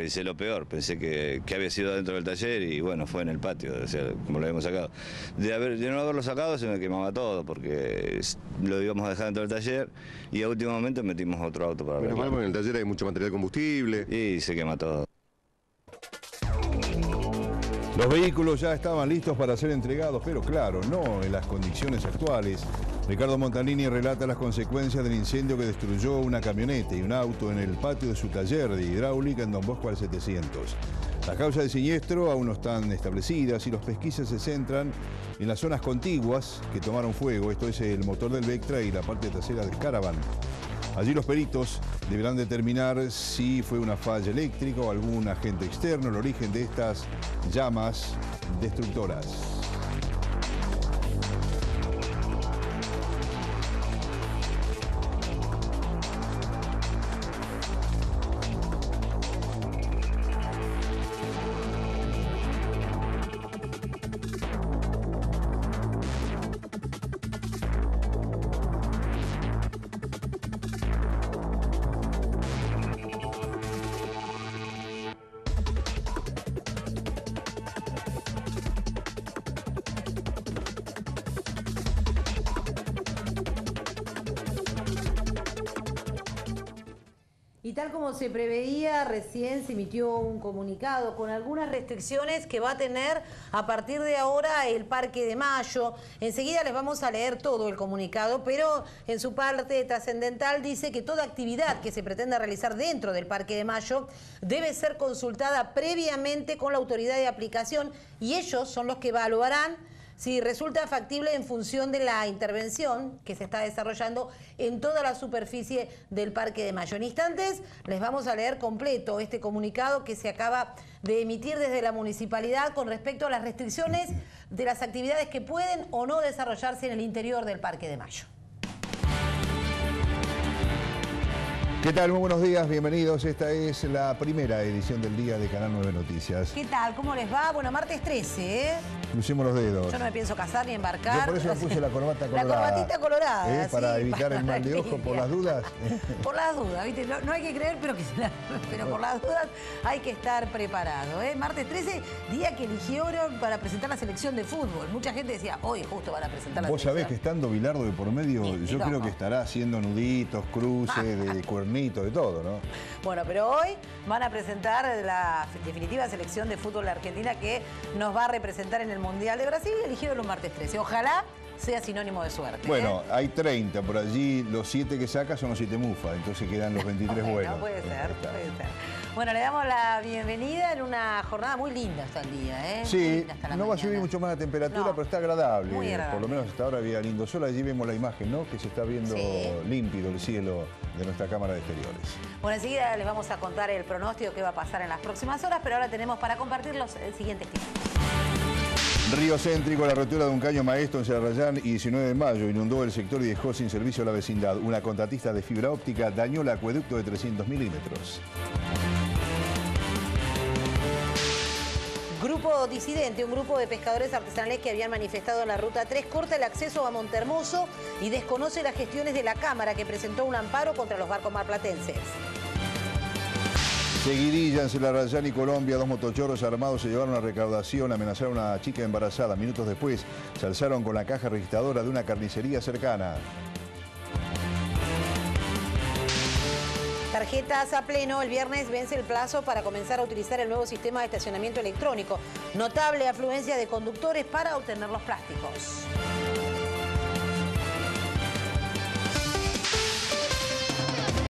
pensé lo peor, pensé que, había sido dentro del taller y bueno, fue en el patio, o sea, como lo habíamos sacado. De, haber, de no haberlo sacado se me quemaba todo porque lo íbamos a dejar dentro del taller y a último momento metimos otro auto para Menos mal, en el taller hay mucho material de combustible. Y se quema todo. Los vehículos ya estaban listos para ser entregados, pero claro, no en las condiciones actuales. Ricardo Montanini relata las consecuencias del incendio que destruyó una camioneta y un auto en el patio de su taller de hidráulica en Don Bosco al 700. Las causas del siniestro aún no están establecidas y los pesquisas se centran en las zonas contiguas que tomaron fuego, esto es el motor del Vectra y la parte trasera del Caravan. Allí los peritos deberán determinar si fue una falla eléctrica o algún agente externo el origen de estas llamas destructoras. Y tal como se preveía, recién se emitió un comunicado con algunas restricciones que va a tener a partir de ahora el Parque de Mayo. Enseguida les vamos a leer todo el comunicado, pero en su parte trascendental dice que toda actividad que se pretenda realizar dentro del Parque de Mayo debe ser consultada previamente con la autoridad de aplicación y ellos son los que evaluarán si resulta factible en función de la intervención que se está desarrollando en toda la superficie del Parque de Mayo. En instantes les vamos a leer completo este comunicado que se acaba de emitir desde la municipalidad con respecto a las restricciones de las actividades que pueden o no desarrollarse en el interior del Parque de Mayo. ¿Qué tal? Muy buenos días, bienvenidos. Esta es la primera edición del día de Canal 9 Noticias. ¿Qué tal? ¿Cómo les va? Bueno, martes 13, ¿eh? Crucemos los dedos. Yo no me pienso casar ni embarcar. Yo por eso me puse la corbata colorada. La corbatita colorada. ¿Eh? Para evitar el mal de ojo, por las dudas. por las dudas, ¿viste? No, hay que creer, pero, que pero por las dudas hay que estar preparado. ¿eh? Martes 13, día que eligieron para presentar la selección de fútbol. Mucha gente decía, hoy justo van a presentar la Vos selección. sabés que estando Bilardo de por medio, yo creo que estará haciendo nuditos, cruces, de cuernitos, de todo, ¿no? Bueno, pero hoy van a presentar la definitiva selección de fútbol de Argentina que nos va a representar en el Mundial de Brasil y eligieron los martes 13. Ojalá sea sinónimo de suerte. Bueno, ¿eh? hay 30 por allí, los 7 que saca son los 7 mufas, entonces quedan los 23 buenos. No puede ser, puede ser. Bueno, le damos la bienvenida en una jornada muy linda hasta el día, ¿eh? Sí, no va a subir mucho más la temperatura, pero está agradable. Por lo menos hasta ahora había lindo sol. Allí vemos la imagen, ¿no? Que se está viendo límpido el cielo de nuestra cámara de exteriores. Bueno, enseguida les vamos a contar el pronóstico que va a pasar en las próximas horas, pero ahora tenemos para compartir los siguientes tiempos. Río Céntrico, la rotura de un caño maestro en Cerrayán y 19 de mayo inundó el sector y dejó sin servicio la vecindad. Una contratista de fibra óptica dañó el acueducto de 300 milímetros. Grupo disidente, un grupo de pescadores artesanales que habían manifestado en la Ruta 3, corta el acceso a Montermoso y desconoce las gestiones de la Cámara que presentó un amparo contra los barcos marplatenses. Seguidilla en Celarayán y Colombia, dos motochorros armados se llevaron a recaudación, amenazaron a una chica embarazada. Minutos después se alzaron con la caja registradora de una carnicería cercana. Tarjetas a pleno, el viernes vence el plazo para comenzar a utilizar el nuevo sistema de estacionamiento electrónico. Notable afluencia de conductores para obtener los plásticos.